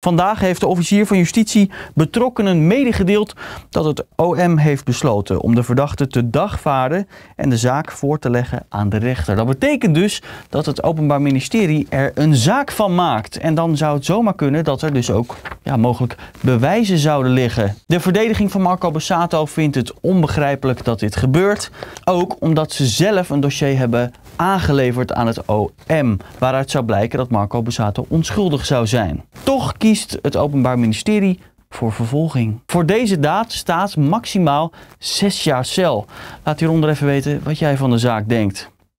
Vandaag heeft de officier van justitie betrokkenen medegedeeld dat het OM heeft besloten om de verdachte te dagvaarden en de zaak voor te leggen aan de rechter. Dat betekent dus dat het Openbaar Ministerie er een zaak van maakt. En dan zou het zomaar kunnen dat er dus ook ja, mogelijk bewijzen zouden liggen. De verdediging van Marco Bassato vindt het onbegrijpelijk dat dit gebeurt. Ook omdat ze zelf een dossier hebben aangeleverd aan het OM, waaruit zou blijken dat Marco Bassato onschuldig zou zijn. Toch kiest het Openbaar Ministerie voor vervolging. Voor deze daad staat maximaal 6 jaar cel. Laat hieronder even weten wat jij van de zaak denkt.